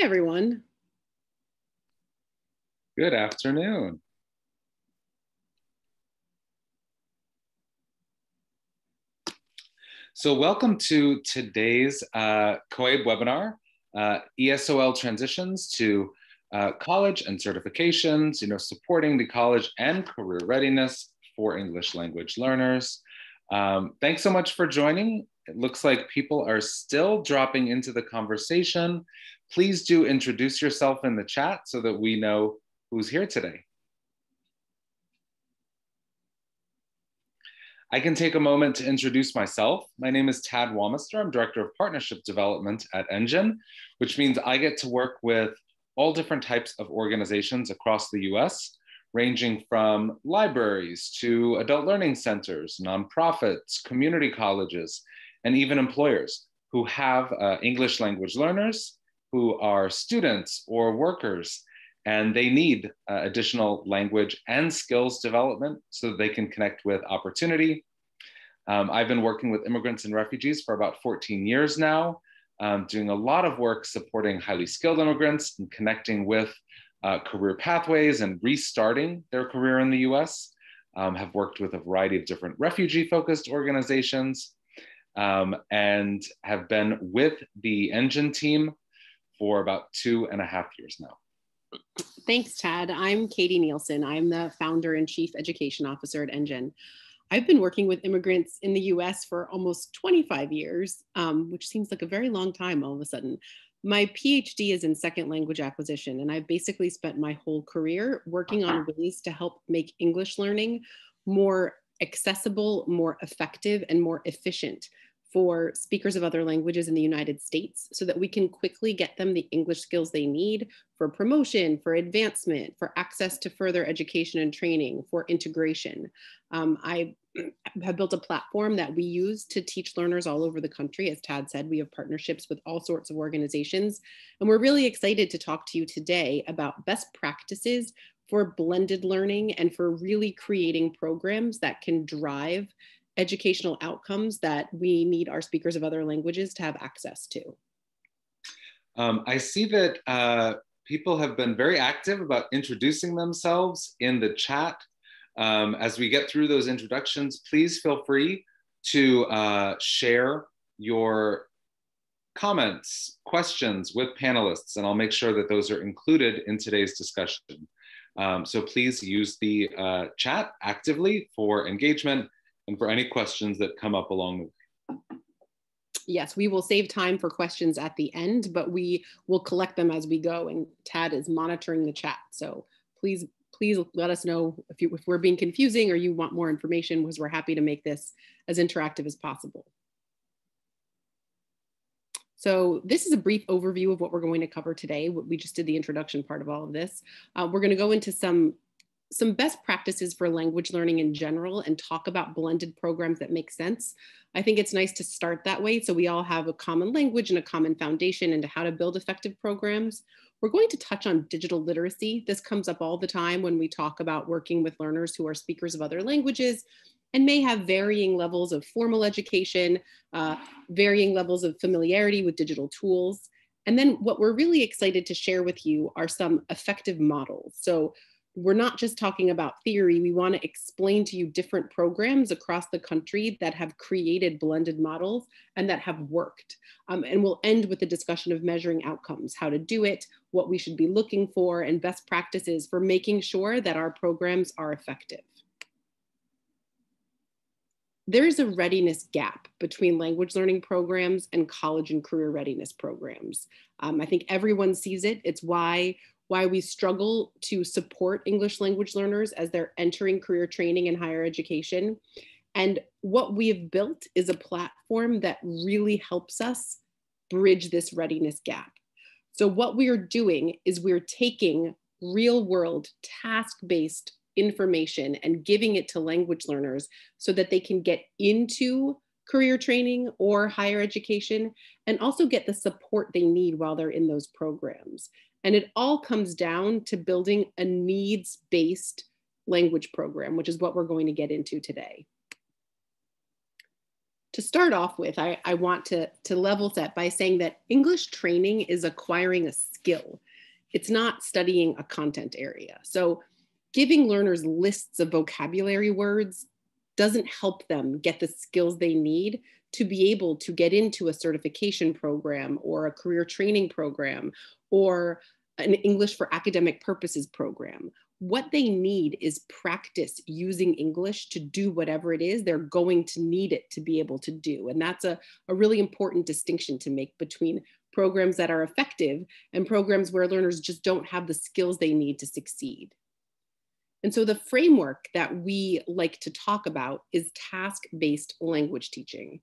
Everyone. Good afternoon. So welcome to today's uh, COABE webinar, uh, ESOL transitions to uh, college and certifications, you know, supporting the college and career readiness for English language learners. Um, thanks so much for joining. It looks like people are still dropping into the conversation. Please do introduce yourself in the chat so that we know who's here today. I can take a moment to introduce myself. My name is Tad Wamister. I'm Director of Partnership Development at EnGen, which means I get to work with all different types of organizations across the US, ranging from libraries to adult learning centers, nonprofits, community colleges, and even employers who have uh, English language learners who are students or workers and they need uh, additional language and skills development so that they can connect with opportunity. Um, I've been working with immigrants and refugees for about 14 years now, um, doing a lot of work supporting highly skilled immigrants and connecting with uh, career pathways and restarting their career in the US. Um, have worked with a variety of different refugee focused organizations um, and have been with the EnGen team for about two and a half years now. Thanks, Tad. I'm Katie Nielson. I'm the founder and chief education officer at EnGen. I've been working with immigrants in the US for almost 25 years, um, which seems like a very long time all of a sudden. My PhD is in second language acquisition, and I've basically spent my whole career working on ways to help make English learning more accessible, more effective, and more efficient for speakers of other languages in the United States so that we can quickly get them the English skills they need for promotion, for advancement, for access to further education and training, for integration. Um, I have built a platform that we use to teach learners all over the country. As Tad said, we have partnerships with all sorts of organizations. And we're really excited to talk to you today about best practices for blended learning and for really creating programs that can drive educational outcomes that we need our speakers of other languages to have access to? Um, I see that uh, people have been very active about introducing themselves in the chat. Um, as we get through those introductions, please feel free to uh, share your comments, questions with panelists, and I'll make sure that those are included in today's discussion. Um, so please use the uh, chat actively for engagement and for any questions that come up along the way. Yes, we will save time for questions at the end, but we will collect them as we go. And Tad is monitoring the chat. So please, please let us know if, you, if we're being confusing or you want more information because we're happy to make this as interactive as possible. So this is a brief overview of what we're going to cover today. We just did the introduction part of all of this. Uh, we're going to go into some some best practices for language learning in general and talk about blended programs that make sense. I think it's nice to start that way so we all have a common language and a common foundation into how to build effective programs. We're going to touch on digital literacy. This comes up all the time when we talk about working with learners who are speakers of other languages and may have varying levels of formal education, uh, varying levels of familiarity with digital tools. And then what we're really excited to share with you are some effective models. So we're not just talking about theory, we want to explain to you different programs across the country that have created blended models and that have worked. Um, and we'll end with a discussion of measuring outcomes, how to do it, what we should be looking for, and best practices for making sure that our programs are effective. There is a readiness gap between language learning programs and college and career readiness programs. Um, I think everyone sees it. It's why why we struggle to support English language learners as they're entering career training and higher education. And what we have built is a platform that really helps us bridge this readiness gap. So, what we are doing is we're taking real world task based information and giving it to language learners so that they can get into career training or higher education and also get the support they need while they're in those programs. And it all comes down to building a needs based language program, which is what we're going to get into today. To start off with, I, I want to, to level set by saying that English training is acquiring a skill. It's not studying a content area. So giving learners lists of vocabulary words doesn't help them get the skills they need to be able to get into a certification program or a career training program or an English for academic purposes program. What they need is practice using English to do whatever it is they're going to need it to be able to do. And that's a, a really important distinction to make between programs that are effective and programs where learners just don't have the skills they need to succeed. And so the framework that we like to talk about is task-based language teaching.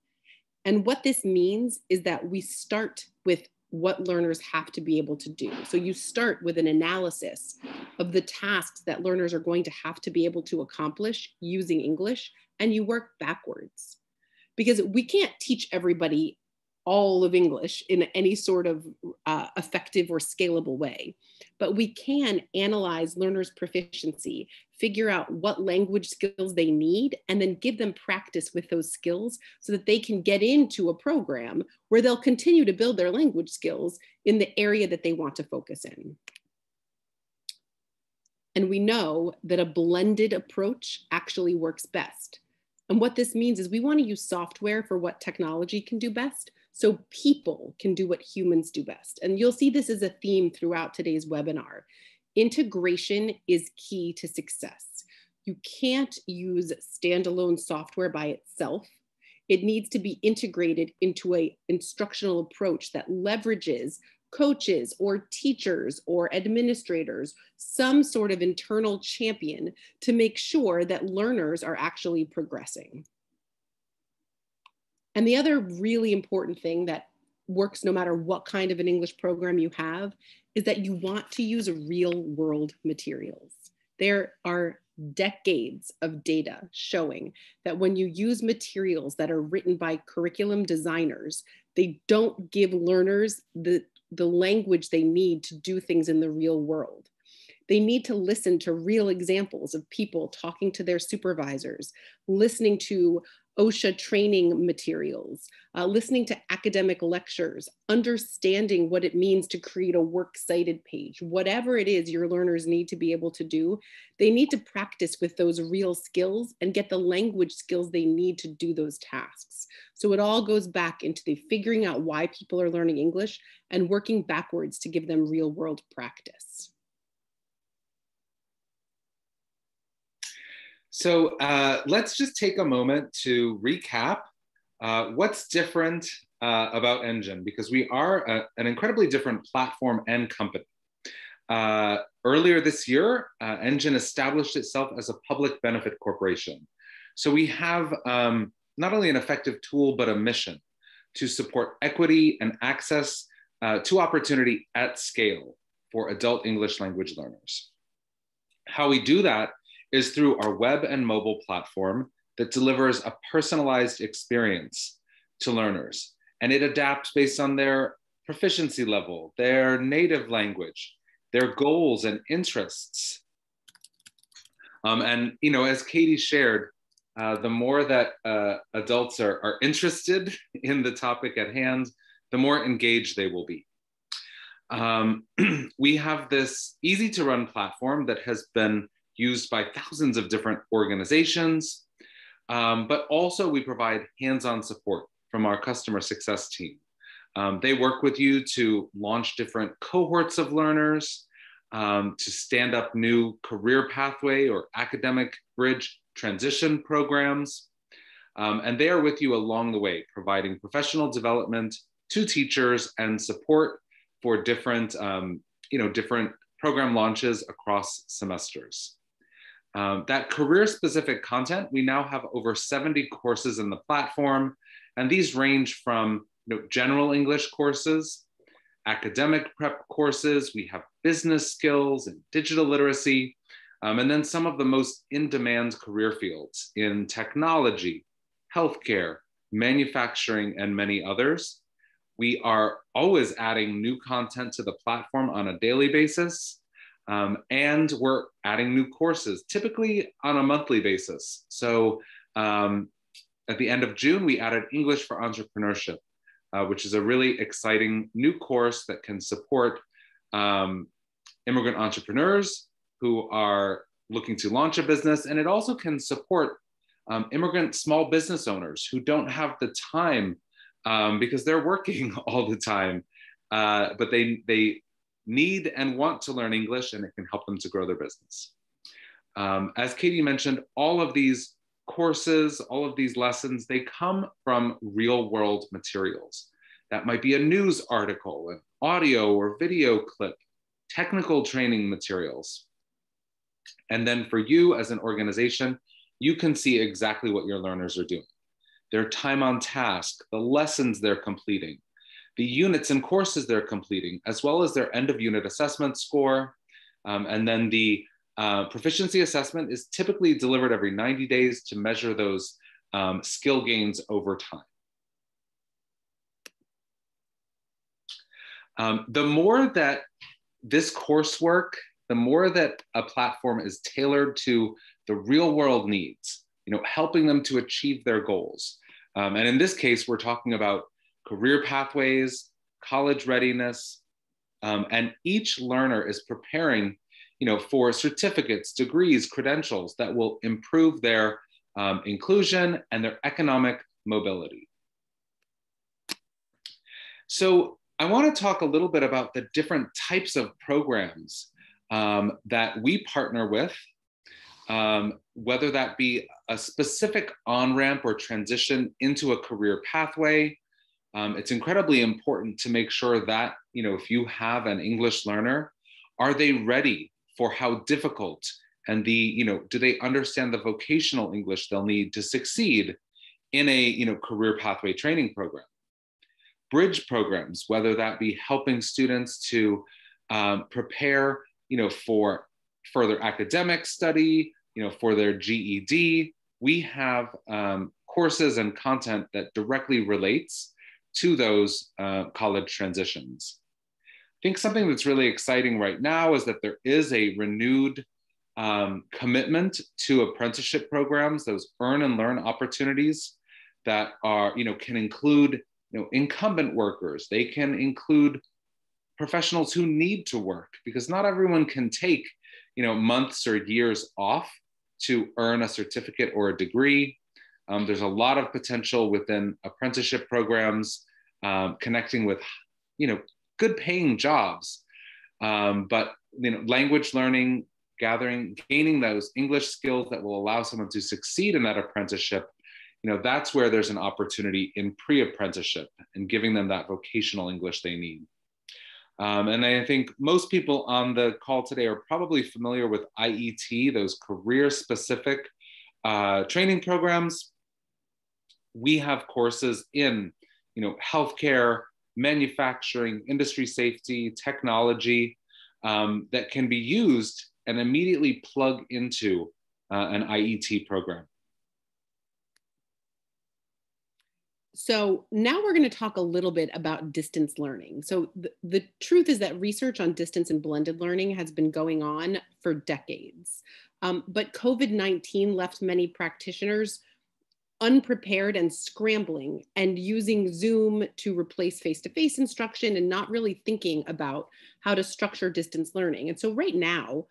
And what this means is that we start with what learners have to be able to do. So you start with an analysis of the tasks that learners are going to have to be able to accomplish using English, and you work backwards. Because we can't teach everybody all of English in any sort of uh, effective or scalable way. But we can analyze learners' proficiency, figure out what language skills they need, and then give them practice with those skills so that they can get into a program where they'll continue to build their language skills in the area that they want to focus in. And we know that a blended approach actually works best. And what this means is we want to use software for what technology can do best, so people can do what humans do best. And you'll see this as a theme throughout today's webinar. Integration is key to success. You can't use standalone software by itself. It needs to be integrated into a instructional approach that leverages coaches or teachers or administrators, some sort of internal champion to make sure that learners are actually progressing. And the other really important thing that works no matter what kind of an English program you have is that you want to use real world materials. There are decades of data showing that when you use materials that are written by curriculum designers, they don't give learners the, the language they need to do things in the real world. They need to listen to real examples of people talking to their supervisors, listening to OSHA training materials, uh, listening to academic lectures, understanding what it means to create a works cited page, whatever it is your learners need to be able to do, they need to practice with those real skills and get the language skills they need to do those tasks. So it all goes back into the figuring out why people are learning English and working backwards to give them real world practice. So uh, let's just take a moment to recap uh, what's different uh, about EnGen because we are a, an incredibly different platform and company. Uh, earlier this year, uh, EnGen established itself as a public benefit corporation. So we have um, not only an effective tool, but a mission to support equity and access uh, to opportunity at scale for adult English language learners. How we do that is through our web and mobile platform that delivers a personalized experience to learners. And it adapts based on their proficiency level, their native language, their goals and interests. Um, and, you know, as Katie shared, uh, the more that uh, adults are, are interested in the topic at hand, the more engaged they will be. Um, we have this easy to run platform that has been used by thousands of different organizations. Um, but also we provide hands-on support from our customer success team. Um, they work with you to launch different cohorts of learners, um, to stand up new career pathway or academic bridge transition programs. Um, and they are with you along the way, providing professional development to teachers and support for different, um, you know, different program launches across semesters. Um, that career specific content, we now have over 70 courses in the platform, and these range from you know, general English courses, academic prep courses, we have business skills and digital literacy, um, and then some of the most in demand career fields in technology, healthcare, manufacturing, and many others. We are always adding new content to the platform on a daily basis. Um, and we're adding new courses, typically on a monthly basis. So um, at the end of June, we added English for Entrepreneurship, uh, which is a really exciting new course that can support um, immigrant entrepreneurs who are looking to launch a business. And it also can support um, immigrant small business owners who don't have the time um, because they're working all the time, uh, but they, they need and want to learn English and it can help them to grow their business. Um, as Katie mentioned, all of these courses, all of these lessons, they come from real world materials. That might be a news article, an audio or video clip, technical training materials. And then for you as an organization, you can see exactly what your learners are doing. Their time on task, the lessons they're completing, the units and courses they're completing, as well as their end of unit assessment score. Um, and then the uh, proficiency assessment is typically delivered every 90 days to measure those um, skill gains over time. Um, the more that this coursework, the more that a platform is tailored to the real world needs, you know, helping them to achieve their goals. Um, and in this case, we're talking about career pathways, college readiness, um, and each learner is preparing, you know, for certificates, degrees, credentials that will improve their um, inclusion and their economic mobility. So I want to talk a little bit about the different types of programs um, that we partner with, um, whether that be a specific on ramp or transition into a career pathway. Um, it's incredibly important to make sure that, you know, if you have an English learner, are they ready for how difficult and the, you know, do they understand the vocational English they'll need to succeed in a, you know, career pathway training program? bridge programs, whether that be helping students to um, prepare, you know, for further academic study, you know, for their GED. We have um, courses and content that directly relates to those uh, college transitions. I think something that's really exciting right now is that there is a renewed um, commitment to apprenticeship programs, those earn and learn opportunities that are, you know, can include you know, incumbent workers. They can include professionals who need to work because not everyone can take, you know, months or years off to earn a certificate or a degree. Um, there's a lot of potential within apprenticeship programs, um, connecting with, you know, good paying jobs. Um, but you know, language learning, gathering, gaining those English skills that will allow someone to succeed in that apprenticeship you know that's where there's an opportunity in pre-apprenticeship and giving them that vocational english they need um, and i think most people on the call today are probably familiar with iet those career specific uh, training programs we have courses in you know healthcare manufacturing industry safety technology um, that can be used and immediately plug into uh, an iet program So now we're going to talk a little bit about distance learning. So the, the, truth is that research on distance and blended learning has been going on for decades. Um, but COVID-19 left many practitioners unprepared and scrambling and using Zoom to replace face-to-face instruction and not really thinking about how to structure distance learning. And so right now,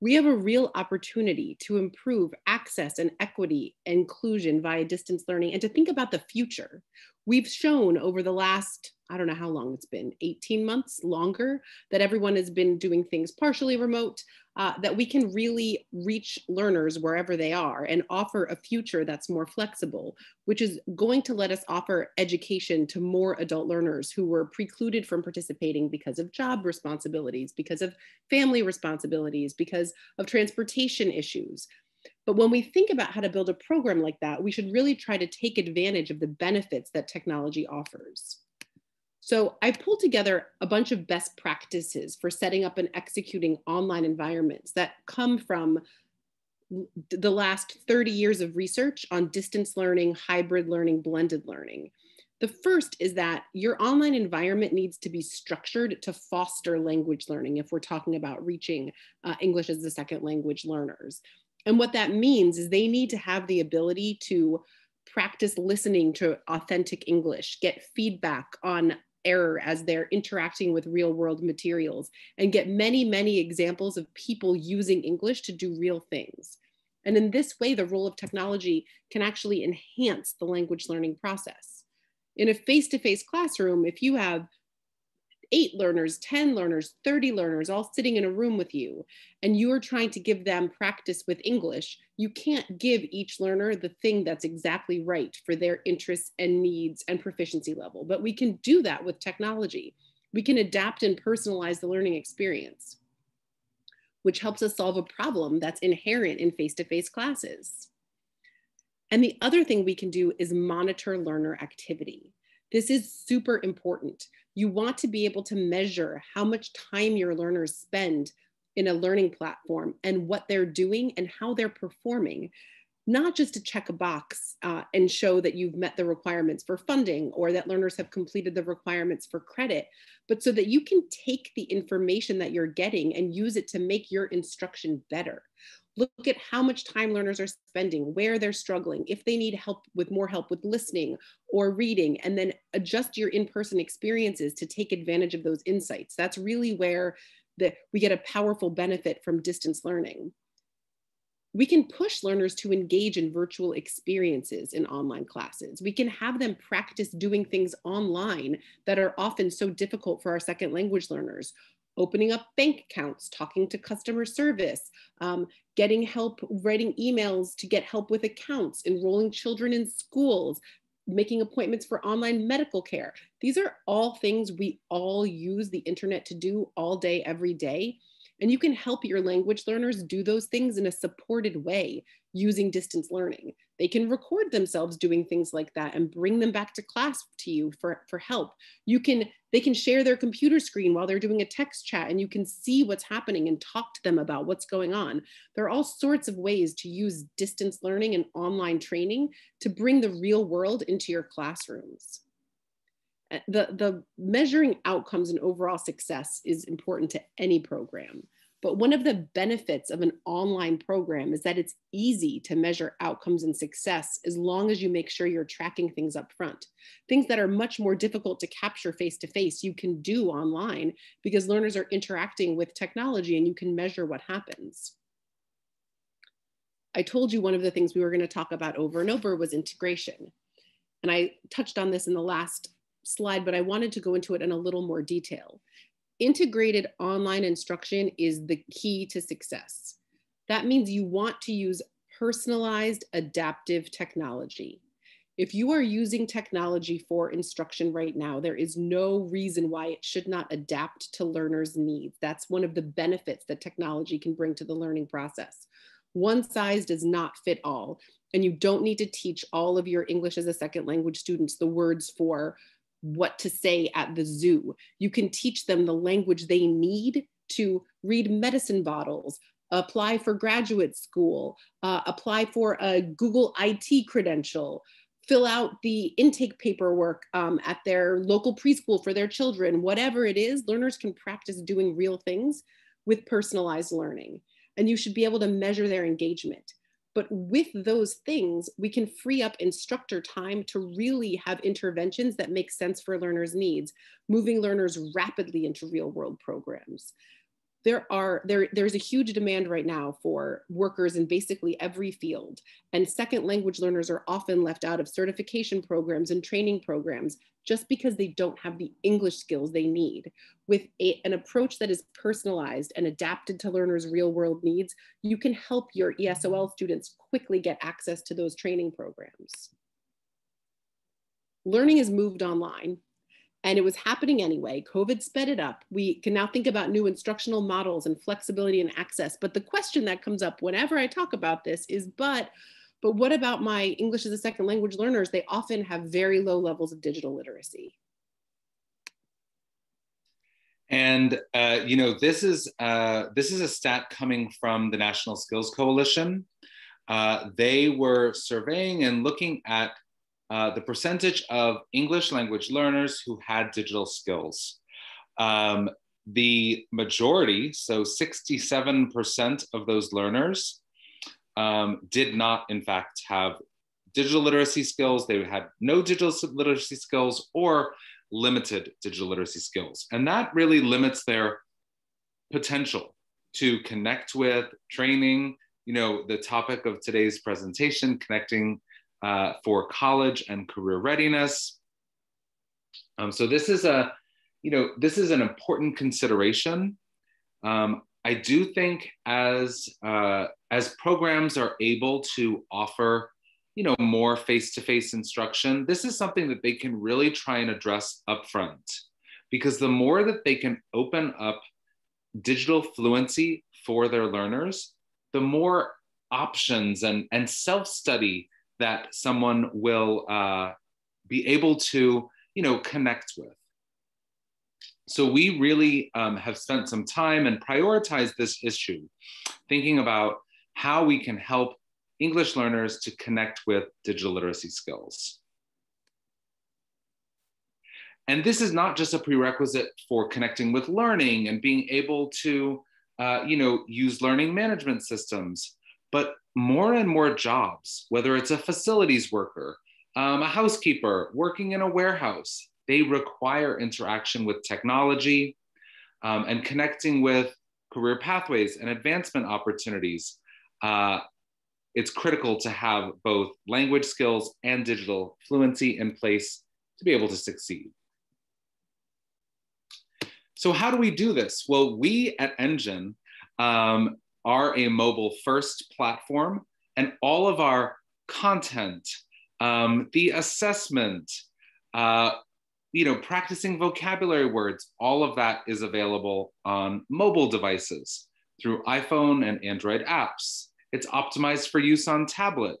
we have a real opportunity to improve access and equity inclusion via distance learning and to think about the future. We've shown over the last, I don't know how long it's been, 18 months longer, that everyone has been doing things partially remote, uh, that we can really reach learners wherever they are and offer a future that's more flexible, which is going to let us offer education to more adult learners who were precluded from participating because of job responsibilities, because of family responsibilities, because of transportation issues. But when we think about how to build a program like that, we should really try to take advantage of the benefits that technology offers. So I pulled together a bunch of best practices for setting up and executing online environments that come from the last 30 years of research on distance learning, hybrid learning, blended learning. The first is that your online environment needs to be structured to foster language learning if we're talking about reaching uh, English as a second language learners. And what that means is they need to have the ability to practice listening to authentic English, get feedback on error as they're interacting with real world materials, and get many, many examples of people using English to do real things. And in this way, the role of technology can actually enhance the language learning process. In a face-to-face classroom, if you have eight learners, 10 learners, 30 learners all sitting in a room with you, and you're trying to give them practice with English, you can't give each learner the thing that's exactly right for their interests and needs and proficiency level. But we can do that with technology. We can adapt and personalize the learning experience, which helps us solve a problem that's inherent in face-to-face classes. And the other thing we can do is monitor learner activity. This is super important. You want to be able to measure how much time your learners spend in a learning platform and what they're doing and how they're performing, not just to check a box uh, and show that you've met the requirements for funding or that learners have completed the requirements for credit, but so that you can take the information that you're getting and use it to make your instruction better look at how much time learners are spending, where they're struggling, if they need help with more help with listening or reading, and then adjust your in-person experiences to take advantage of those insights. That's really where the, we get a powerful benefit from distance learning. We can push learners to engage in virtual experiences in online classes. We can have them practice doing things online that are often so difficult for our second language learners opening up bank accounts, talking to customer service, um, getting help writing emails to get help with accounts, enrolling children in schools, making appointments for online medical care. These are all things we all use the internet to do all day, every day. And you can help your language learners do those things in a supported way using distance learning. They can record themselves doing things like that and bring them back to class to you for, for help. You can, they can share their computer screen while they're doing a text chat and you can see what's happening and talk to them about what's going on. There are all sorts of ways to use distance learning and online training to bring the real world into your classrooms. Uh, the, the measuring outcomes and overall success is important to any program. But one of the benefits of an online program is that it's easy to measure outcomes and success as long as you make sure you're tracking things up front. Things that are much more difficult to capture face to face, you can do online because learners are interacting with technology and you can measure what happens. I told you one of the things we were going to talk about over and over was integration. And I touched on this in the last slide, but I wanted to go into it in a little more detail. Integrated online instruction is the key to success. That means you want to use personalized adaptive technology. If you are using technology for instruction right now, there is no reason why it should not adapt to learners' needs. That's one of the benefits that technology can bring to the learning process. One size does not fit all, and you don't need to teach all of your English as a second language students the words for what to say at the zoo. You can teach them the language they need to read medicine bottles, apply for graduate school, uh, apply for a Google IT credential, fill out the intake paperwork um, at their local preschool for their children, whatever it is, learners can practice doing real things with personalized learning. And you should be able to measure their engagement. But with those things, we can free up instructor time to really have interventions that make sense for learners' needs, moving learners rapidly into real world programs there are there there's a huge demand right now for workers in basically every field. And second language learners are often left out of certification programs and training programs just because they don't have the english skills they need. With a, an approach that is personalized and adapted to learners real world needs you can help your esol students quickly get access to those training programs. Learning is moved online and it was happening anyway. COVID sped it up. We can now think about new instructional models and flexibility and access. But the question that comes up whenever I talk about this is, but, but what about my English as a second language learners? They often have very low levels of digital literacy. And uh, you know, this is uh, this is a stat coming from the National Skills Coalition. Uh, they were surveying and looking at uh, the percentage of English language learners who had digital skills. Um, the majority, so 67% of those learners, um, did not, in fact, have digital literacy skills, they had no digital literacy skills, or limited digital literacy skills. And that really limits their potential to connect with training. You know, the topic of today's presentation, connecting uh, for college and career readiness. Um, so this is a, you know, this is an important consideration. Um, I do think as uh, as programs are able to offer you know more face-to-face instruction this is something that they can really try and address upfront because the more that they can open up digital fluency for their learners the more options and, and self-study that someone will uh, be able to you know connect with so we really um, have spent some time and prioritized this issue thinking about how we can help English learners to connect with digital literacy skills. And this is not just a prerequisite for connecting with learning and being able to, uh, you know, use learning management systems, but more and more jobs, whether it's a facilities worker, um, a housekeeper, working in a warehouse, they require interaction with technology um, and connecting with career pathways and advancement opportunities uh, it's critical to have both language skills and digital fluency in place to be able to succeed. So how do we do this? Well, we at EnGen um, are a mobile first platform and all of our content, um, the assessment, uh, you know, practicing vocabulary words, all of that is available on mobile devices through iPhone and Android apps. It's optimized for use on tablet.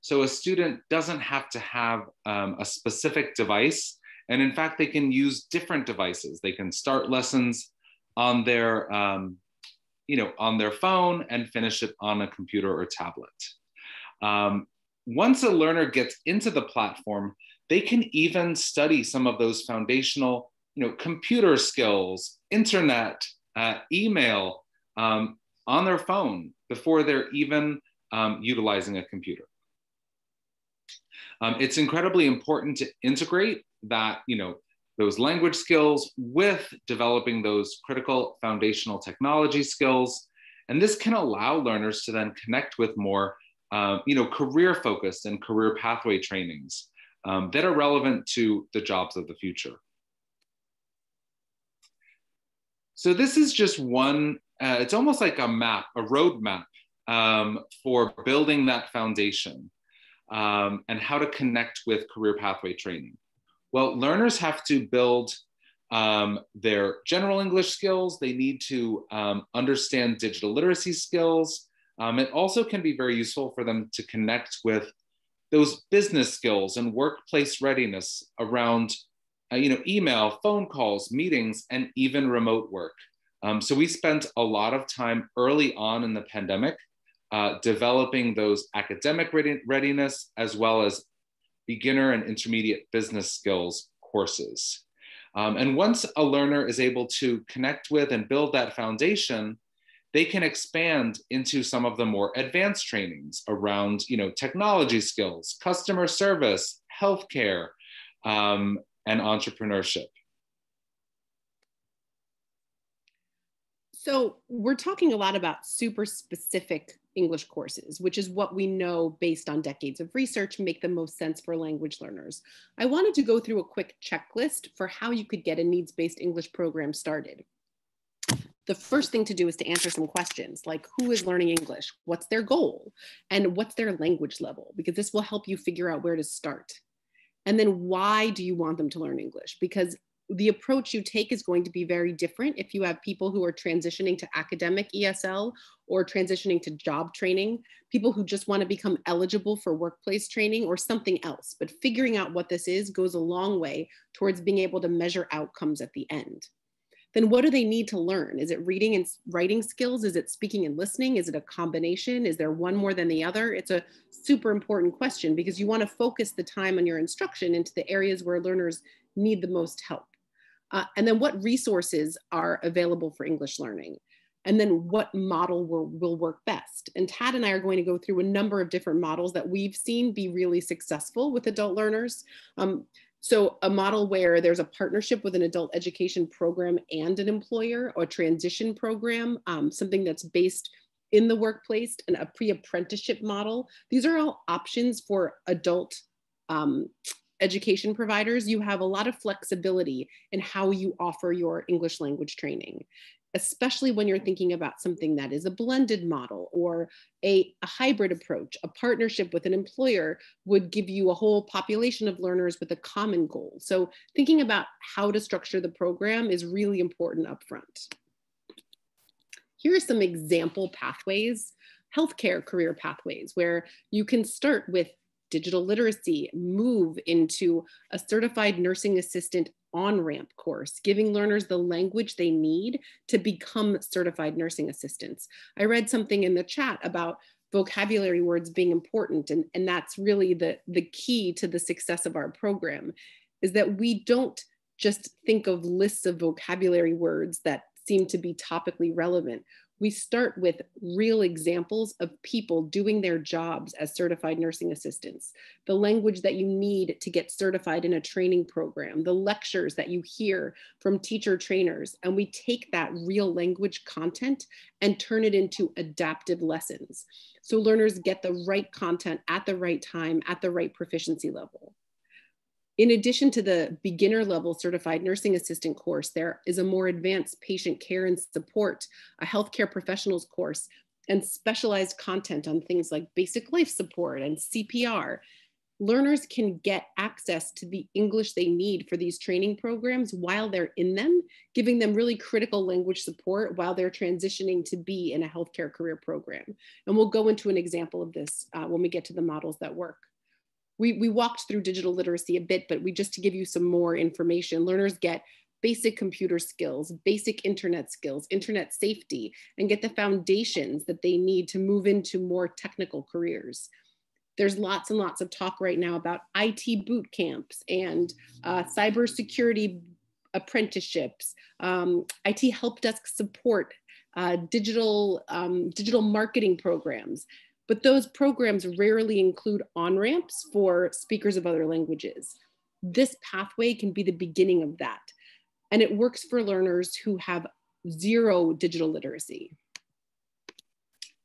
So a student doesn't have to have um, a specific device. And in fact, they can use different devices. They can start lessons on their, um, you know, on their phone and finish it on a computer or tablet. Um, once a learner gets into the platform, they can even study some of those foundational, you know, computer skills, internet, uh, email um, on their phone before they're even um, utilizing a computer. Um, it's incredibly important to integrate that, you know, those language skills with developing those critical foundational technology skills. And this can allow learners to then connect with more, uh, you know, career focused and career pathway trainings um, that are relevant to the jobs of the future. So this is just one, uh, it's almost like a map, a roadmap um, for building that foundation um, and how to connect with career pathway training? Well, learners have to build um, their general English skills. They need to um, understand digital literacy skills. Um, it also can be very useful for them to connect with those business skills and workplace readiness around uh, you know, email, phone calls, meetings, and even remote work. Um, so we spent a lot of time early on in the pandemic uh, developing those academic readiness as well as beginner and intermediate business skills courses. Um, and once a learner is able to connect with and build that foundation, they can expand into some of the more advanced trainings around you know, technology skills, customer service, healthcare, um, and entrepreneurship. So we're talking a lot about super specific English courses, which is what we know based on decades of research make the most sense for language learners. I wanted to go through a quick checklist for how you could get a needs-based English program started. The first thing to do is to answer some questions like who is learning English? What's their goal? And what's their language level? Because this will help you figure out where to start. And then why do you want them to learn English? Because the approach you take is going to be very different if you have people who are transitioning to academic ESL or transitioning to job training, people who just want to become eligible for workplace training or something else. But figuring out what this is goes a long way towards being able to measure outcomes at the end. Then what do they need to learn? Is it reading and writing skills? Is it speaking and listening? Is it a combination? Is there one more than the other? It's a super important question because you want to focus the time on your instruction into the areas where learners need the most help. Uh, and then what resources are available for English learning? and then what model will, will work best. And Tad and I are going to go through a number of different models that we've seen be really successful with adult learners. Um, so a model where there's a partnership with an adult education program and an employer or transition program, um, something that's based in the workplace and a pre-apprenticeship model. These are all options for adult um, education providers. You have a lot of flexibility in how you offer your English language training especially when you're thinking about something that is a blended model or a, a, hybrid approach. A partnership with an employer would give you a whole population of learners with a common goal. So thinking about how to structure the program is really important upfront. Here are some example pathways, healthcare career pathways, where you can start with digital literacy, move into a certified nursing assistant on-ramp course, giving learners the language they need to become certified nursing assistants. I read something in the chat about vocabulary words being important, and, and that's really the, the key to the success of our program, is that we don't just think of lists of vocabulary words that seem to be topically relevant we start with real examples of people doing their jobs as certified nursing assistants, the language that you need to get certified in a training program, the lectures that you hear from teacher trainers, and we take that real language content and turn it into adaptive lessons. So learners get the right content at the right time at the right proficiency level. In addition to the beginner level certified nursing assistant course, there is a more advanced patient care and support, a healthcare professionals course, and specialized content on things like basic life support and CPR. Learners can get access to the English they need for these training programs while they're in them, giving them really critical language support while they're transitioning to be in a healthcare career program. And we'll go into an example of this uh, when we get to the models that work we, we walked through digital literacy a bit, but we just to give you some more information, learners get basic computer skills, basic internet skills, internet safety, and get the foundations that they need to move into more technical careers. There's lots and lots of talk right now about IT boot camps and uh, cybersecurity apprenticeships, um, IT help desk support, uh, digital, um, digital marketing programs but those programs rarely include on-ramps for speakers of other languages. This pathway can be the beginning of that. And it works for learners who have zero digital literacy.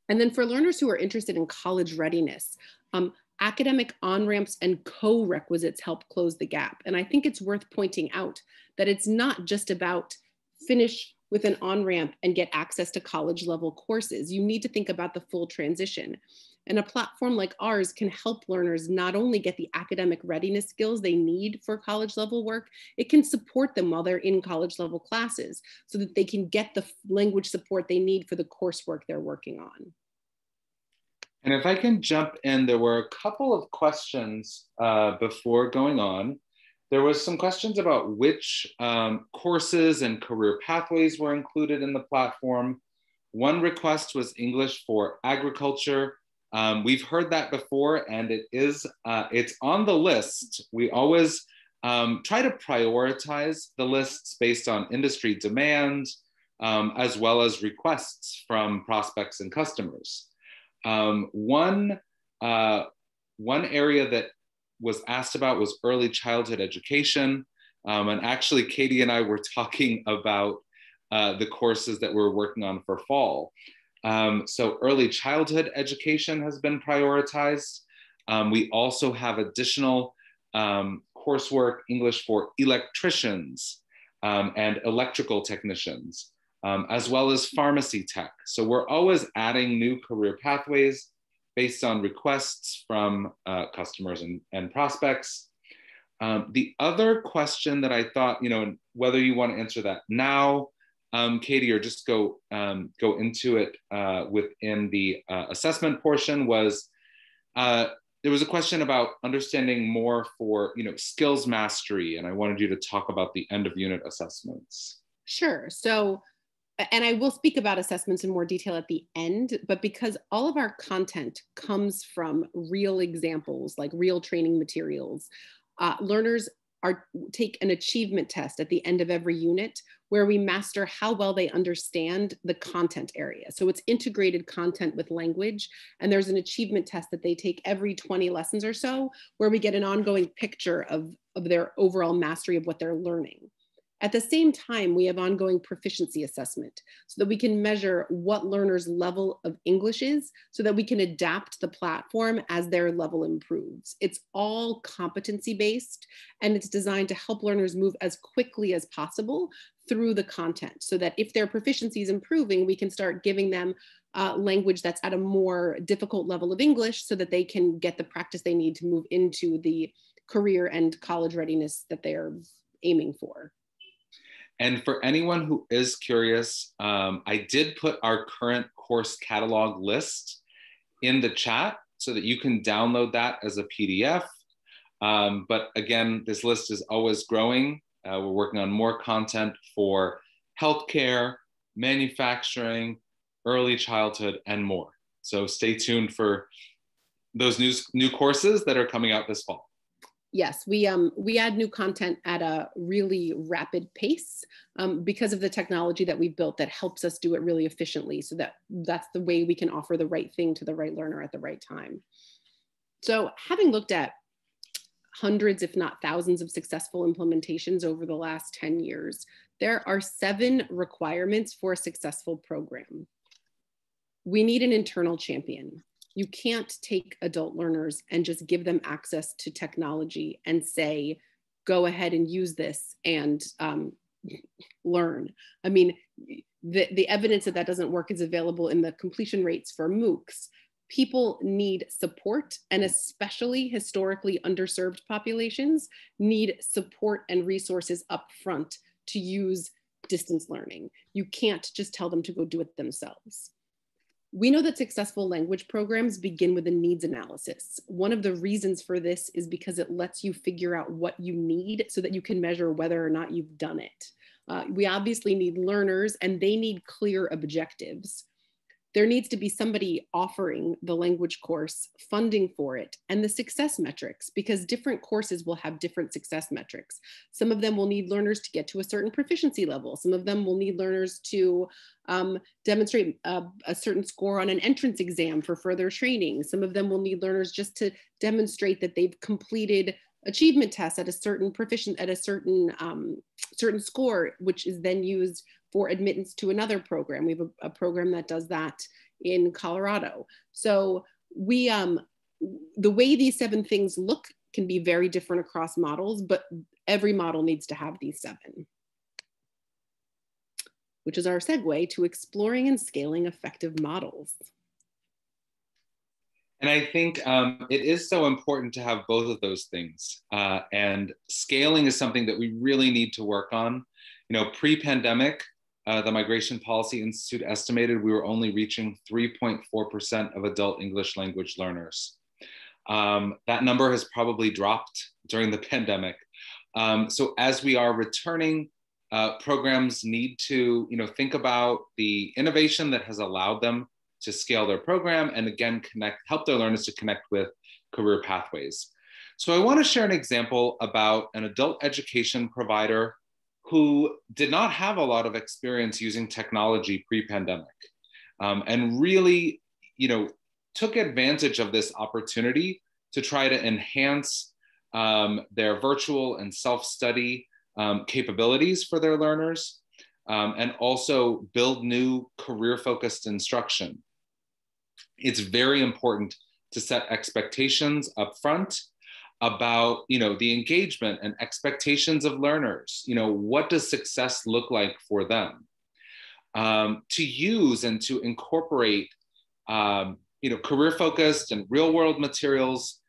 And then for learners who are interested in college readiness, um, academic on-ramps and co-requisites help close the gap. And I think it's worth pointing out that it's not just about finish with an on-ramp and get access to college level courses. You need to think about the full transition. And a platform like ours can help learners not only get the academic readiness skills they need for college level work, it can support them while they're in college level classes so that they can get the language support they need for the coursework they're working on. And if I can jump in, there were a couple of questions uh, before going on there was some questions about which um, courses and career pathways were included in the platform. One request was English for agriculture. Um, we've heard that before, and it is uh, it's on the list. We always um, try to prioritize the lists based on industry demand, um, as well as requests from prospects and customers. Um, one uh, one area that was asked about was early childhood education. Um, and actually, Katie and I were talking about uh, the courses that we're working on for fall. Um, so, early childhood education has been prioritized. Um, we also have additional um, coursework English for electricians um, and electrical technicians, um, as well as pharmacy tech. So, we're always adding new career pathways based on requests from uh, customers and, and prospects. Um, the other question that I thought, you know, whether you want to answer that now, um, Katie, or just go um, go into it uh, within the uh, assessment portion was uh, there was a question about understanding more for you know skills mastery, and I wanted you to talk about the end of unit assessments. Sure. So and I will speak about assessments in more detail at the end, but because all of our content comes from real examples, like real training materials, uh, learners are take an achievement test at the end of every unit where we master how well they understand the content area. So it's integrated content with language. And there's an achievement test that they take every 20 lessons or so, where we get an ongoing picture of, of their overall mastery of what they're learning. At the same time, we have ongoing proficiency assessment so that we can measure what learners' level of English is so that we can adapt the platform as their level improves. It's all competency based and it's designed to help learners move as quickly as possible through the content so that if their proficiency is improving, we can start giving them uh, language that's at a more difficult level of English so that they can get the practice they need to move into the career and college readiness that they are aiming for. And for anyone who is curious, um, I did put our current course catalog list in the chat so that you can download that as a PDF. Um, but again, this list is always growing. Uh, we're working on more content for healthcare, manufacturing, early childhood, and more. So stay tuned for those new, new courses that are coming out this fall yes, we um we add new content at a really rapid pace um, because of the technology that we've built that helps us do it really efficiently. So that that's the way we can offer the right thing to the right learner at the right time. So having looked at hundreds, if not thousands of successful implementations over the last 10 years, there are seven requirements for a successful program. We need an internal champion you can't take adult learners and just give them access to technology and say, go ahead and use this and um, learn. I mean, the, the evidence that that doesn't work is available in the completion rates for MOOCs. People need support, and especially historically underserved populations need support and resources up front to use distance learning. You can't just tell them to go do it themselves. We know that successful language programs begin with a needs analysis. One of the reasons for this is because it lets you figure out what you need so that you can measure whether or not you've done it. Uh, we obviously need learners and they need clear objectives there needs to be somebody offering the language course, funding for it, and the success metrics, because different courses will have different success metrics. Some of them will need learners to get to a certain proficiency level. Some of them will need learners to um, demonstrate a, a certain score on an entrance exam for further training. Some of them will need learners just to demonstrate that they've completed achievement tests at a certain proficient at a certain um, certain score, which is then used for admittance to another program. We have a, a program that does that in Colorado. So we, um, the way these seven things look can be very different across models, but every model needs to have these seven. Which is our segue to exploring and scaling effective models. And I think um, it is so important to have both of those things. Uh, and scaling is something that we really need to work on. You know, pre-pandemic, uh, the Migration Policy Institute estimated we were only reaching 3.4% of adult English language learners. Um, that number has probably dropped during the pandemic. Um, so as we are returning, uh, programs need to you know, think about the innovation that has allowed them to scale their program and again, connect, help their learners to connect with career pathways. So I wanna share an example about an adult education provider who did not have a lot of experience using technology pre-pandemic um, and really you know took advantage of this opportunity to try to enhance um, their virtual and self-study um, capabilities for their learners um, and also build new career-focused instruction. It's very important to set expectations up front about you know the engagement and expectations of learners. You know what does success look like for them? Um, to use and to incorporate um, you know career focused and real world materials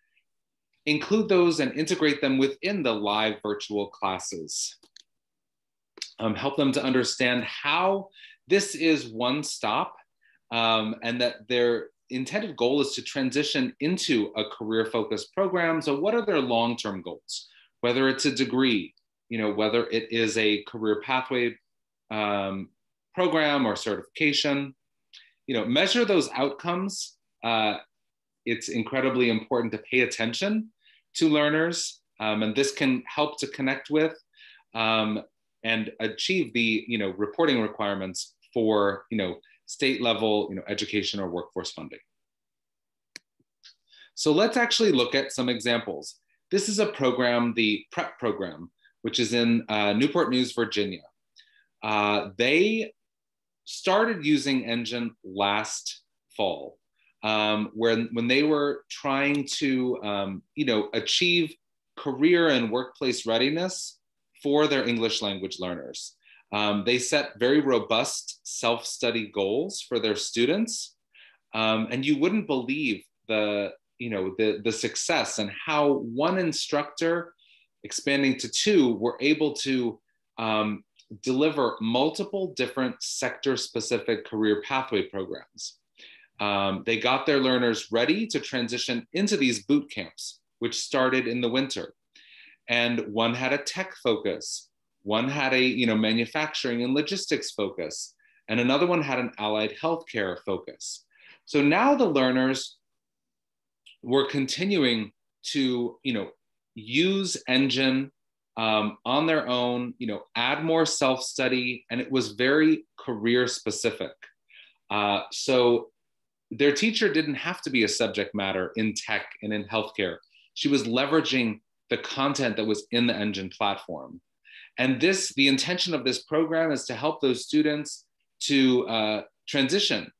include those and integrate them within the live virtual classes. Um, help them to understand how this is one stop um, and that they're intended goal is to transition into a career focused program. So, what are their long term goals? Whether it's a degree, you know, whether it is a career pathway um, program or certification, you know, measure those outcomes. Uh, it's incredibly important to pay attention to learners, um, and this can help to connect with um, and achieve the you know reporting requirements for you know state level you know education or workforce funding. So let's actually look at some examples. This is a program, the PREP program, which is in uh, Newport News, Virginia. Uh, they started using EnGen last fall, um, when, when they were trying to, um, you know, achieve career and workplace readiness for their English language learners. Um, they set very robust self-study goals for their students. Um, and you wouldn't believe the, you know, the, the success and how one instructor expanding to two were able to um, deliver multiple different sector specific career pathway programs. Um, they got their learners ready to transition into these boot camps, which started in the winter. And one had a tech focus, one had a you know manufacturing and logistics focus, and another one had an allied healthcare focus. So now the learners were continuing to you know use EnGen um, on their own, you know, add more self study, and it was very career specific. Uh, so their teacher didn't have to be a subject matter in tech and in healthcare. She was leveraging the content that was in the EnGen platform. And this, the intention of this program is to help those students to uh, transition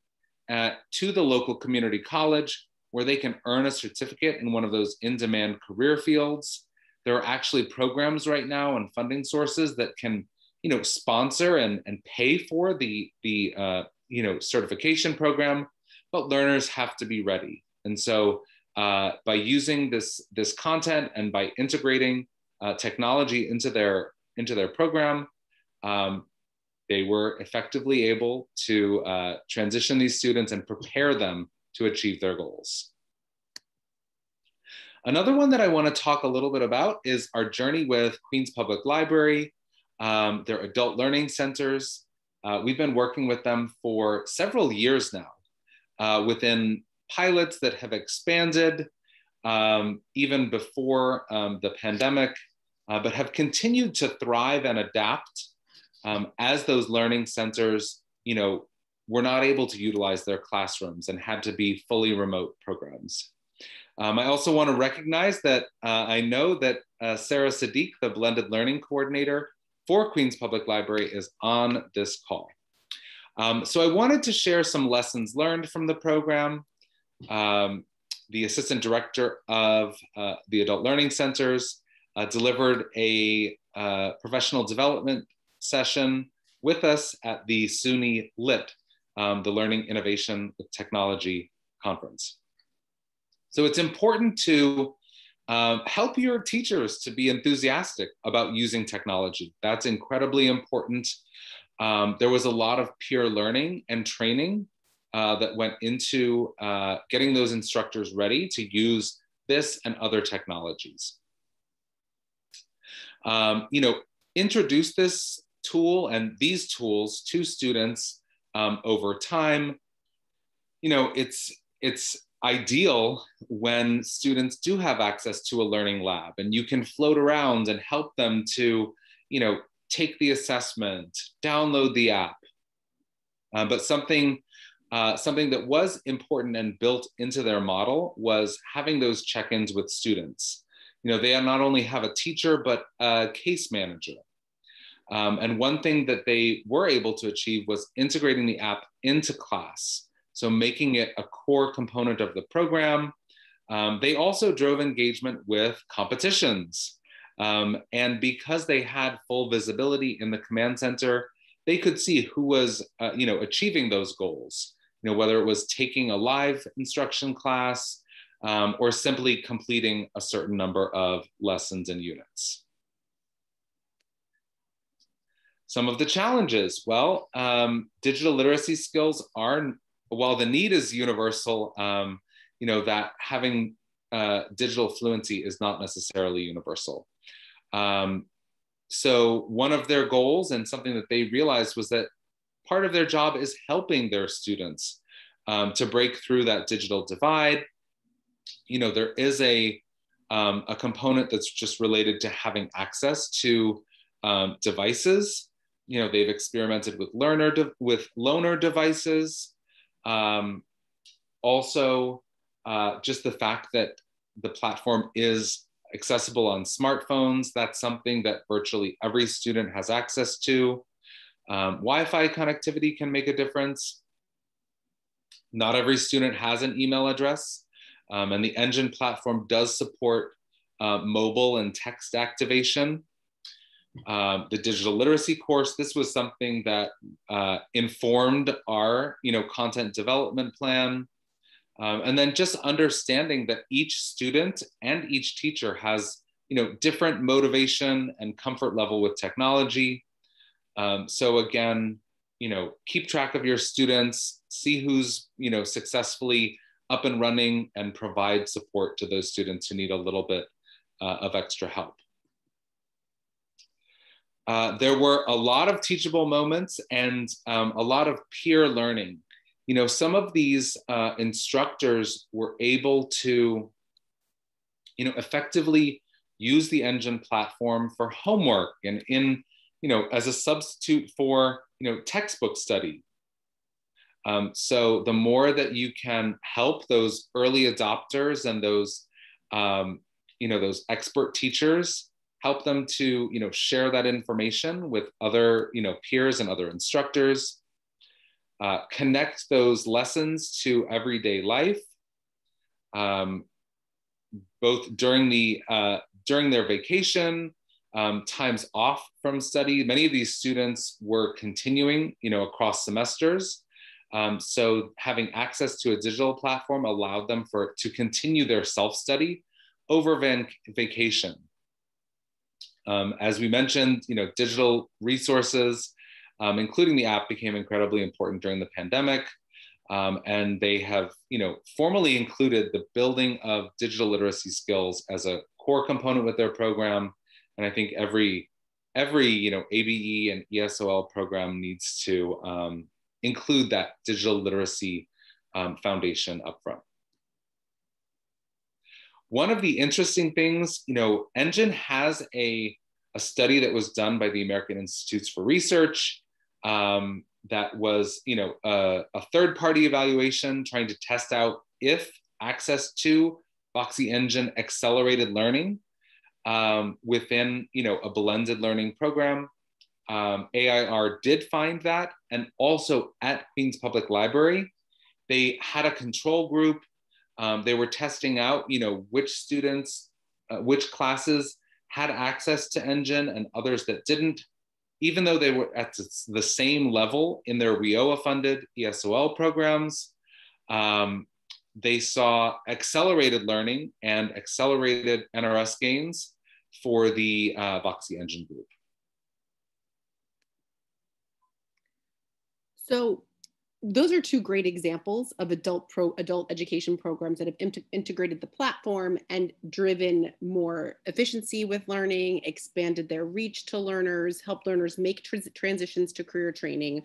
uh, to the local community college where they can earn a certificate in one of those in-demand career fields. There are actually programs right now and funding sources that can, you know, sponsor and, and pay for the, the uh, you know, certification program but learners have to be ready. And so uh, by using this, this content and by integrating uh, technology into their, into their program, um, they were effectively able to uh, transition these students and prepare them to achieve their goals. Another one that I want to talk a little bit about is our journey with Queens Public Library, um, their adult learning centers. Uh, we've been working with them for several years now uh, within pilots that have expanded um, even before um, the pandemic, uh, but have continued to thrive and adapt um, as those learning centers, you know, were not able to utilize their classrooms and had to be fully remote programs. Um, I also want to recognize that uh, I know that uh, Sarah Sadiq, the blended learning coordinator for Queens Public Library is on this call. Um, so I wanted to share some lessons learned from the program. Um, the assistant director of uh, the Adult Learning Centers uh, delivered a uh, professional development session with us at the SUNY LIT, um, the Learning Innovation with Technology Conference. So it's important to um, help your teachers to be enthusiastic about using technology. That's incredibly important um, there was a lot of peer learning and training uh, that went into uh, getting those instructors ready to use this and other technologies. Um, you know, introduce this tool and these tools to students um, over time. You know, it's it's ideal when students do have access to a learning lab and you can float around and help them to, you know, take the assessment, download the app. Uh, but something, uh, something that was important and built into their model was having those check-ins with students. You know, they not only have a teacher, but a case manager. Um, and one thing that they were able to achieve was integrating the app into class. So making it a core component of the program. Um, they also drove engagement with competitions. Um, and because they had full visibility in the command center, they could see who was, uh, you know, achieving those goals. You know, whether it was taking a live instruction class um, or simply completing a certain number of lessons and units. Some of the challenges, well, um, digital literacy skills are, while the need is universal, um, you know, that having uh, digital fluency is not necessarily universal. Um, so one of their goals and something that they realized was that part of their job is helping their students um, to break through that digital divide. You know, there is a, um, a component that's just related to having access to um, devices. You know, they've experimented with learner de- with loaner devices. Um, also, uh, just the fact that the platform is accessible on smartphones. That's something that virtually every student has access to. Um, Wi-Fi connectivity can make a difference. Not every student has an email address, um, and the EnGen platform does support uh, mobile and text activation. Um, the digital literacy course, this was something that uh, informed our you know, content development plan. Um, and then just understanding that each student and each teacher has you know, different motivation and comfort level with technology. Um, so again, you know, keep track of your students, see who's, you know, successfully up and running and provide support to those students who need a little bit uh, of extra help. Uh, there were a lot of teachable moments and um, a lot of peer learning. You know, some of these uh, instructors were able to, you know, effectively use the EnGen platform for homework and in, you know, as a substitute for, you know, textbook study. Um, so the more that you can help those early adopters and those, um, you know, those expert teachers, help them to, you know, share that information with other, you know, peers and other instructors, uh, connect those lessons to everyday life, um, both during the uh, during their vacation, um, times off from study. Many of these students were continuing, you know, across semesters. Um, so having access to a digital platform allowed them for to continue their self-study over van- vacation. Um, as we mentioned, you know, digital resources, um, including the app, became incredibly important during the pandemic. Um, and they have, you know, formally included the building of digital literacy skills as a core component with their program. And I think every every you know ABE and ESOL program needs to um, include that digital literacy um, foundation upfront. One of the interesting things, you know, EnGen has a, a study that was done by the American Institutes for Research um, that was, you know, a, a third party evaluation trying to test out if access to Voxy EnGen accelerated learning um, within, you know, a blended learning program um, AIR did find that. And also at Queens Public Library, they had a control group. Um, they were testing out, you know, which students, uh, which classes had access to EnGen and others that didn't, even though they were at the same level in their WIOA funded ESOL programs. Um, they saw accelerated learning and accelerated NRS gains for the uh, Voxy EnGen group. So those are two great examples of adult pro adult education programs that have int integrated the platform and driven more efficiency with learning, expanded their reach to learners, helped learners make transitions to career training.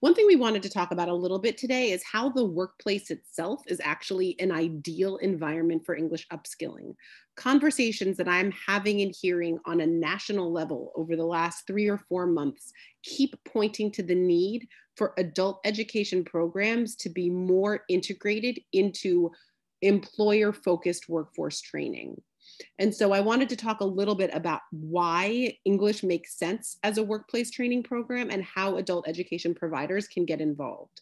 One thing we wanted to talk about a little bit today is how the workplace itself is actually an ideal environment for English upskilling. Conversations that I'm having and hearing on a national level over the last three or four months keep pointing to the need for adult education programs to be more integrated into employer focused workforce training. And so I wanted to talk a little bit about why English makes sense as a workplace training program and how adult education providers can get involved.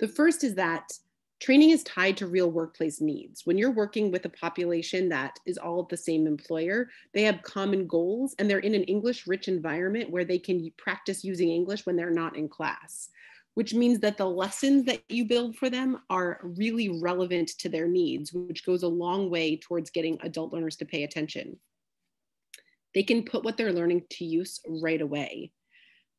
The first is that training is tied to real workplace needs. When you're working with a population that is all the same employer, they have common goals and they're in an English rich environment where they can practice using English when they're not in class which means that the lessons that you build for them are really relevant to their needs, which goes a long way towards getting adult learners to pay attention. They can put what they're learning to use right away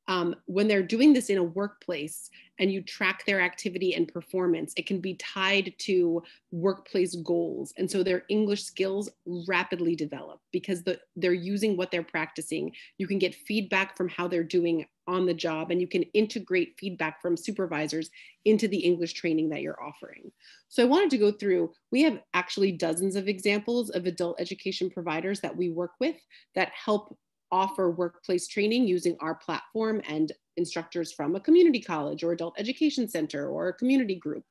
um, when they're doing this in a workplace and you track their activity and performance, it can be tied to workplace goals. And so their English skills rapidly develop because the, they're using what they're practicing. You can get feedback from how they're doing on the job, and you can integrate feedback from supervisors into the English training that you're offering. So I wanted to go through, we have actually dozens of examples of adult education providers that we work with that help offer workplace training using our platform and instructors from a community college or adult education center or a community group.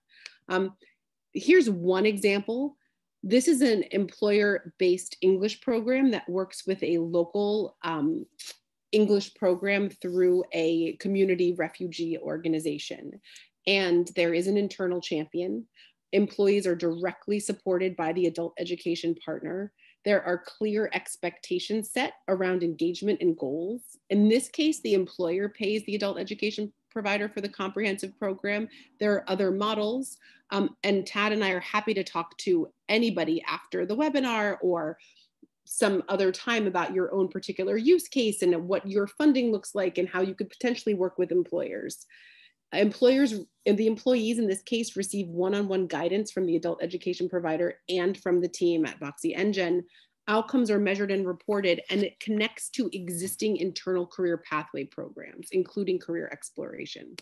Um, here's one example. This is an employer-based English program that works with a local um, English program through a community refugee organization. And there is an internal champion. Employees are directly supported by the adult education partner. There are clear expectations set around engagement and goals. In this case, the employer pays the adult education provider for the comprehensive program. There are other models, um, and Tad and I are happy to talk to anybody after the webinar or some other time about your own particular use case and what your funding looks like and how you could potentially work with employers. Employers and the employees in this case receive one-on-one guidance from the adult education provider and from the team at Voxy EnGen. Outcomes are measured and reported, and it connects to existing internal career pathway programs, including career exploration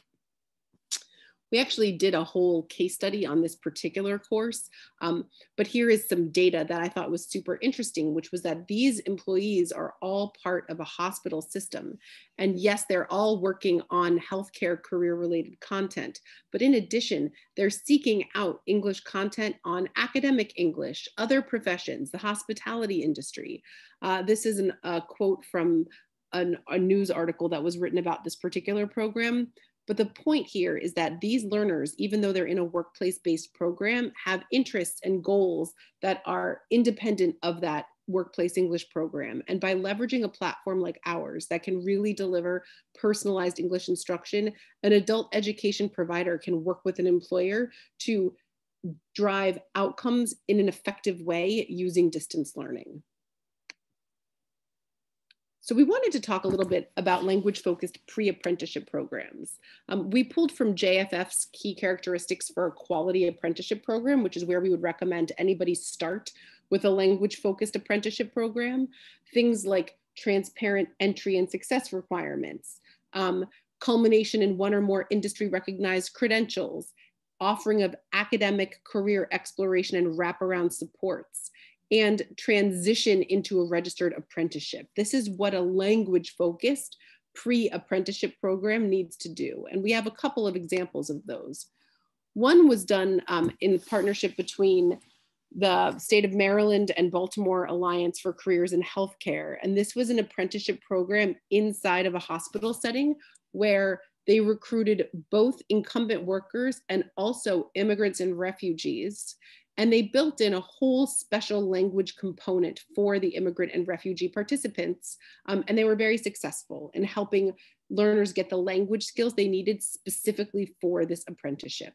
we actually did a whole case study on this particular course, um, but here is some data that I thought was super interesting, which was that these employees are all part of a hospital system. And yes, they're all working on healthcare career related content, but in addition, they're seeking out English content on academic English, other professions, the hospitality industry. Uh, this is an, a quote from an, a news article that was written about this particular program. But the point here is that these learners, even though they're in a workplace-based program, have interests and goals that are independent of that workplace English program. And by leveraging a platform like ours that can really deliver personalized English instruction, an adult education provider can work with an employer to drive outcomes in an effective way using distance learning. So we wanted to talk a little bit about language focused pre-apprenticeship programs. Um, we pulled from JFF's key characteristics for a quality apprenticeship program, which is where we would recommend anybody start with a language focused apprenticeship program. Things like transparent entry and success requirements, um, culmination in one or more industry recognized credentials, offering of academic career exploration and wraparound supports, and transition into a registered apprenticeship. This is what a language focused pre-apprenticeship program needs to do. And we have a couple of examples of those. One was done um, in partnership between the state of Maryland and Baltimore Alliance for Careers in Healthcare. And this was an apprenticeship program inside of a hospital setting where they recruited both incumbent workers and also immigrants and refugees. And they built in a whole special language component for the immigrant and refugee participants. Um, and they were very successful in helping learners get the language skills they needed specifically for this apprenticeship.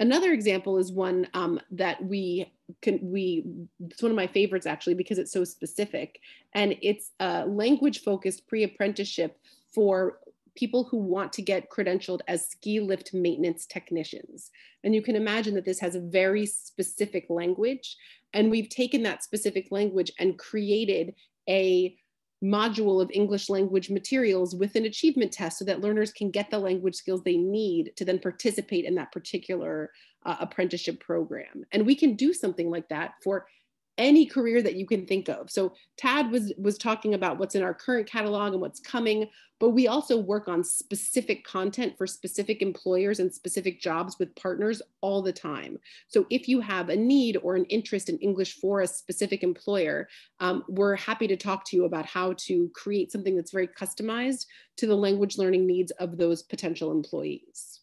Another example is one um, that we can, we, it's one of my favorites actually because it's so specific and it's a language focused pre-apprenticeship for people who want to get credentialed as ski lift maintenance technicians. And you can imagine that this has a very specific language. And we've taken that specific language and created a module of English language materials with an achievement test so that learners can get the language skills they need to then participate in that particular uh, apprenticeship program. And we can do something like that for any career that you can think of. So Tad was was talking about what's in our current catalog and what's coming, but we also work on specific content for specific employers and specific jobs with partners all the time. So if you have a need or an interest in English for a specific employer, um, we're happy to talk to you about how to create something that's very customized to the language learning needs of those potential employees.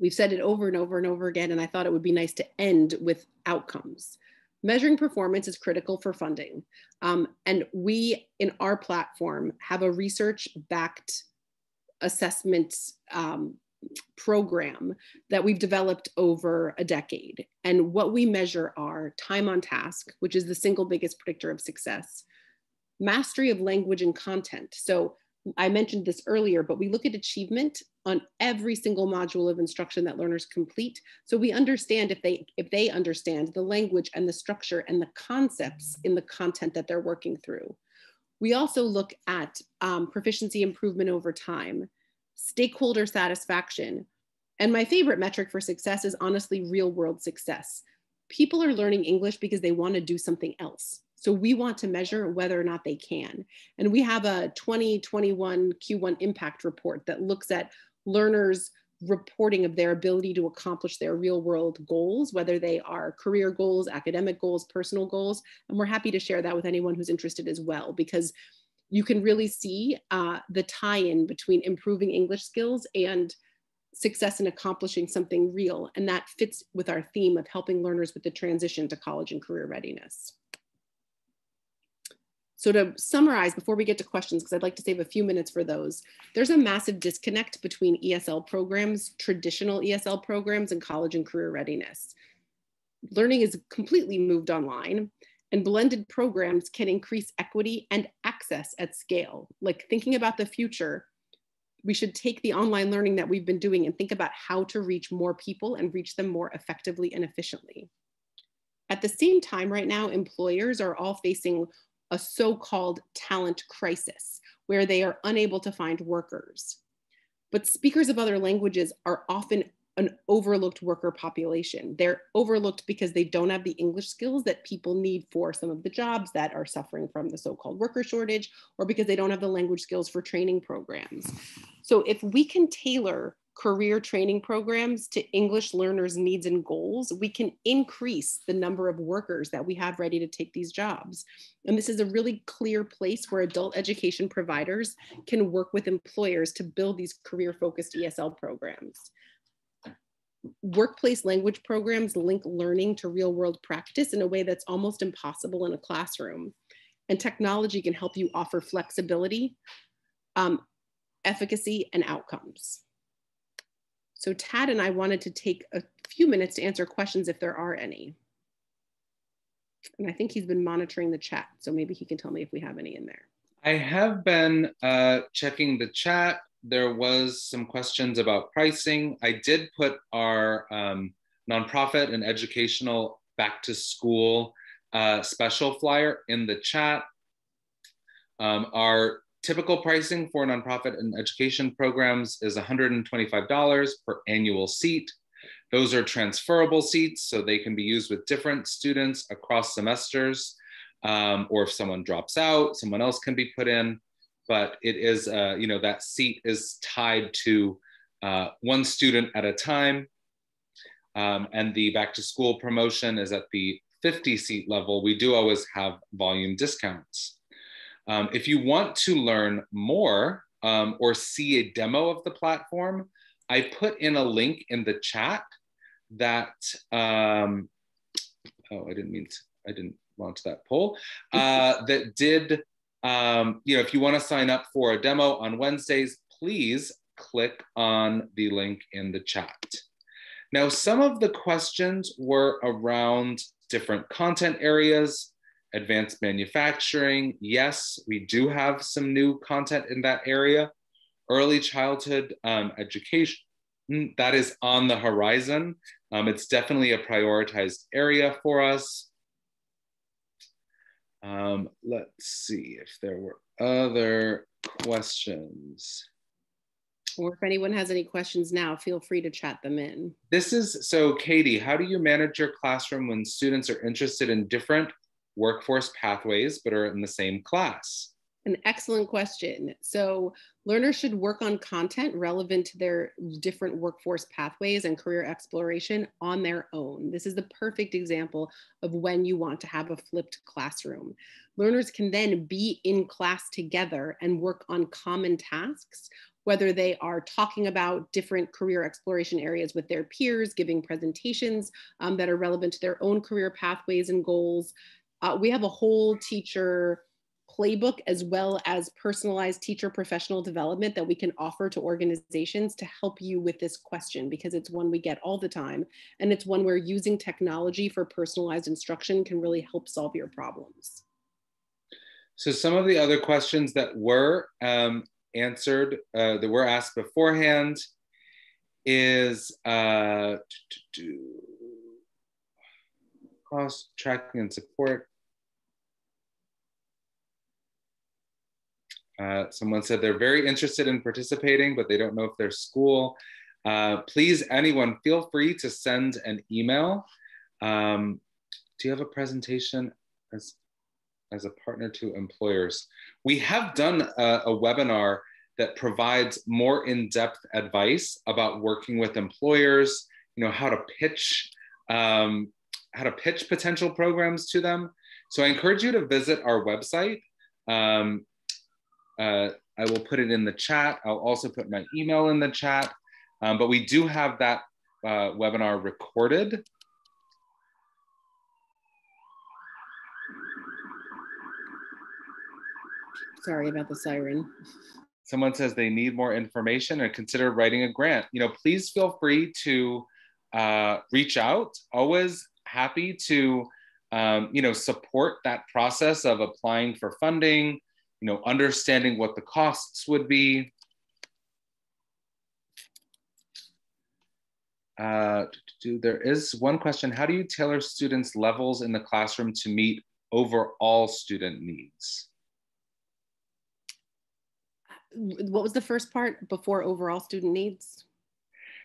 We've said it over and over and over again, and I thought it would be nice to end with outcomes. Measuring performance is critical for funding. Um, and we, in our platform, have a research backed assessment um, program that we've developed over a decade. And what we measure are time on task, which is the single biggest predictor of success, mastery of language and content. So I mentioned this earlier, but we look at achievement on every single module of instruction that learners complete. So we understand if they, if they understand the language and the structure and the concepts in the content that they're working through. We also look at um, proficiency improvement over time, stakeholder satisfaction, and my favorite metric for success is honestly real world success. people are learning English because they want to do something else. So we want to measure whether or not they can. And we have a 2021 Q1 impact report that looks at learners reporting of their ability to accomplish their real world goals, whether they are career goals, academic goals, personal goals. And we're happy to share that with anyone who's interested as well, because you can really see uh, the tie in between improving English skills and success in accomplishing something real. And that fits with our theme of helping learners with the transition to college and career readiness. So to summarize, before we get to questions, because I'd like to save a few minutes for those, there's a massive disconnect between ESL programs, traditional ESL programs, and college and career readiness. Learning is completely moved online, and blended programs can increase equity and access at scale. Like thinking about the future, we should take the online learning that we've been doing and think about how to reach more people and reach them more effectively and efficiently. At the same time, right now, employers are all facing a so-called talent crisis where they are unable to find workers. But speakers of other languages are often an overlooked worker population. They're overlooked because they don't have the English skills that people need for some of the jobs that are suffering from the so-called worker shortage, or because they don't have the language skills for training programs. So if we can tailor career training programs to English learners' needs and goals, we can increase the number of workers that we have ready to take these jobs. And this is a really clear place where adult education providers can work with employers to build these career-focused ESL programs. Workplace language programs link learning to real-world practice in a way that's almost impossible in a classroom. And technology can help you offer flexibility, um, efficacy, and outcomes. So Tad and I wanted to take a few minutes to answer questions if there are any. And I think he's been monitoring the chat, so maybe he can tell me if we have any in there. I have been uh, checking the chat. There was some questions about pricing. I did put our um, nonprofit and educational back to school uh, special flyer in the chat. Um, our Typical pricing for nonprofit and education programs is $125 per annual seat. Those are transferable seats, so they can be used with different students across semesters. Um, or if someone drops out, someone else can be put in. But it is, uh, you know, that seat is tied to uh, one student at a time. Um, and the back to school promotion is at the 50 seat level. We do always have volume discounts. Um, if you want to learn more um, or see a demo of the platform, I put in a link in the chat that, um, oh, I didn't mean to, I didn't launch that poll, uh, that did, um, you know, if you want to sign up for a demo on Wednesdays, please click on the link in the chat. Now, some of the questions were around different content areas advanced manufacturing. Yes, we do have some new content in that area. Early childhood um, education, mm, that is on the horizon. Um, it's definitely a prioritized area for us. Um, let's see if there were other questions. Or if anyone has any questions now, feel free to chat them in. This is so, Katie, how do you manage your classroom when students are interested in different workforce pathways but are in the same class? An excellent question. So learners should work on content relevant to their different workforce pathways and career exploration on their own. This is the perfect example of when you want to have a flipped classroom. Learners can then be in class together and work on common tasks whether they are talking about different career exploration areas with their peers, giving presentations um, that are relevant to their own career pathways and goals, uh, we have a whole teacher playbook as well as personalized teacher professional development that we can offer to organizations to help you with this question because it's one we get all the time and it's one where using technology for personalized instruction can really help solve your problems. So some of the other questions that were um, answered, uh, that were asked beforehand is uh, cost tracking and support Uh, someone said they're very interested in participating, but they don't know if their school. Uh, please, anyone, feel free to send an email Um, do you have a presentation as, as a partner to employers? We have done a, a webinar that provides more in-depth advice about working with employers, you know, how to pitch, um, how to pitch potential programs to them. So I encourage you to visit our website. Um, uh, I will put it in the chat. I'll also put my email in the chat. Um, but we do have that uh, webinar recorded. Sorry about the siren. Someone says they need more information and consider writing a grant. You know, please feel free to uh, reach out. Always happy to, um, you know, support that process of applying for funding, you know, understanding what the costs would be. Uh, there is one question, how do you tailor students' levels in the classroom to meet overall student needs? What was the first part before overall student needs?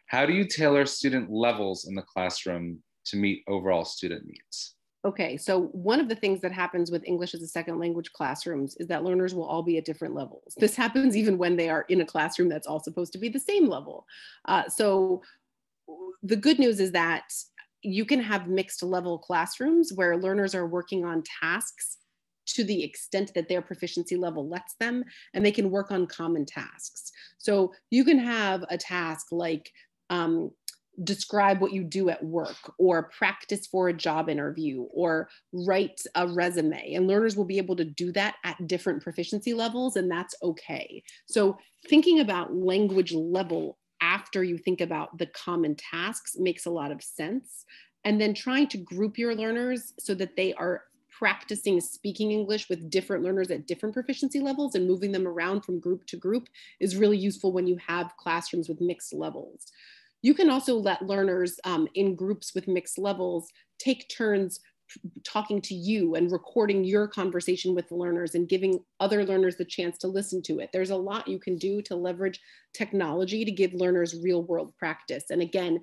How do you tailor student levels in the classroom to meet overall student needs? Okay, so one of the things that happens with English as a second language classrooms is that learners will all be at different levels. This happens even when they are in a classroom that's all supposed to be the same level. Uh, so the good news is that you can have mixed level classrooms where learners are working on tasks to the extent that their proficiency level lets them, and they can work on common tasks. So you can have a task like um, describe what you do at work or practice for a job interview or write a resume. And learners will be able to do that at different proficiency levels and that's okay. So thinking about language level after you think about the common tasks makes a lot of sense. And then trying to group your learners so that they are practicing speaking English with different learners at different proficiency levels and moving them around from group to group is really useful when you have classrooms with mixed levels. You can also let learners um, in groups with mixed levels take turns talking to you and recording your conversation with the learners and giving other learners the chance to listen to it. There's a lot you can do to leverage technology to give learners real world practice. And again,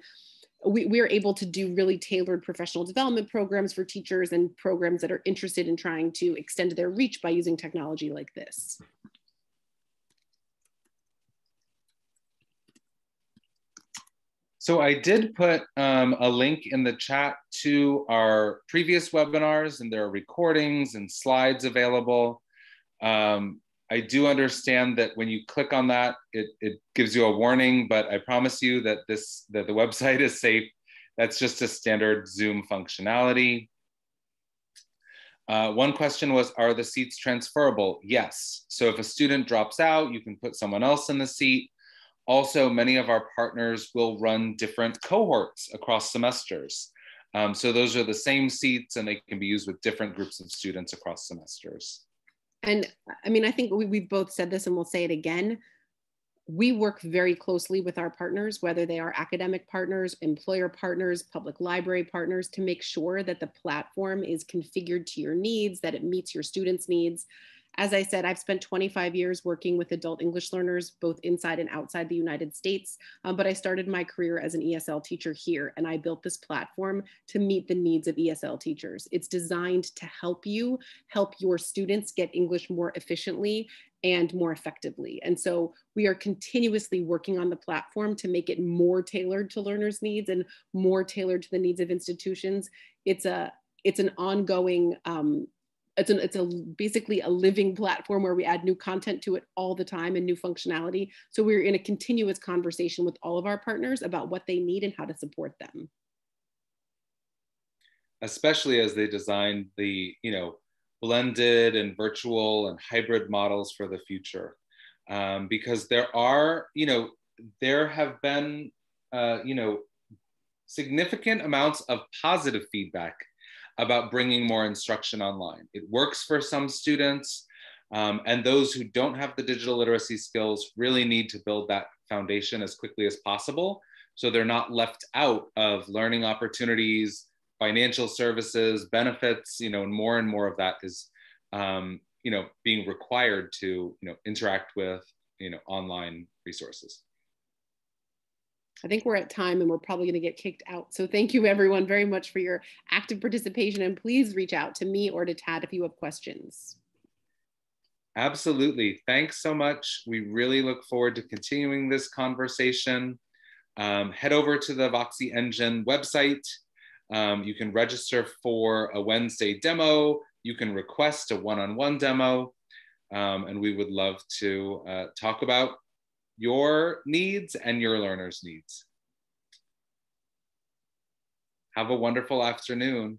we, we are able to do really tailored professional development programs for teachers and programs that are interested in trying to extend their reach by using technology like this. So I did put um, a link in the chat to our previous webinars and there are recordings and slides available. Um, I do understand that when you click on that, it, it gives you a warning, but I promise you that this that the website is safe. That's just a standard Zoom functionality. Uh, one question was, are the seats transferable? Yes. So if a student drops out, you can put someone else in the seat. Also, many of our partners will run different cohorts across semesters. Um, so those are the same seats and they can be used with different groups of students across semesters. And I mean, I think we, we've both said this and we'll say it again. We work very closely with our partners, whether they are academic partners, employer partners, public library partners, to make sure that the platform is configured to your needs, that it meets your students' needs, as I said, I've spent 25 years working with adult English learners, both inside and outside the United States. Um, but I started my career as an ESL teacher here, and I built this platform to meet the needs of ESL teachers. It's designed to help you help your students get English more efficiently and more effectively. And so we are continuously working on the platform to make it more tailored to learners' needs and more tailored to the needs of institutions. It's a it's an ongoing um, it's an it's a basically a living platform where we add new content to it all the time and new functionality. So we're in a continuous conversation with all of our partners about what they need and how to support them. Especially as they design the you know blended and virtual and hybrid models for the future. Um, because there are you know there have been uh, you know significant amounts of positive feedback about bringing more instruction online. It works for some students, um, and those who don't have the digital literacy skills really need to build that foundation as quickly as possible so they're not left out of learning opportunities, financial services, benefits, you know, and more and more of that is, um, you know, being required to, you know, interact with, you know, online resources. I think we're at time and we're probably going to get kicked out. So thank you everyone very much for your active participation and please reach out to me or to Tad if you have questions. Absolutely. Thanks so much. We really look forward to continuing this conversation. Um, head over to the Voxy EnGen website. Um, you can register for a Wednesday demo. You can request a one-on-one demo. Um, and we would love to uh, talk about your needs and your learners' needs. Have a wonderful afternoon.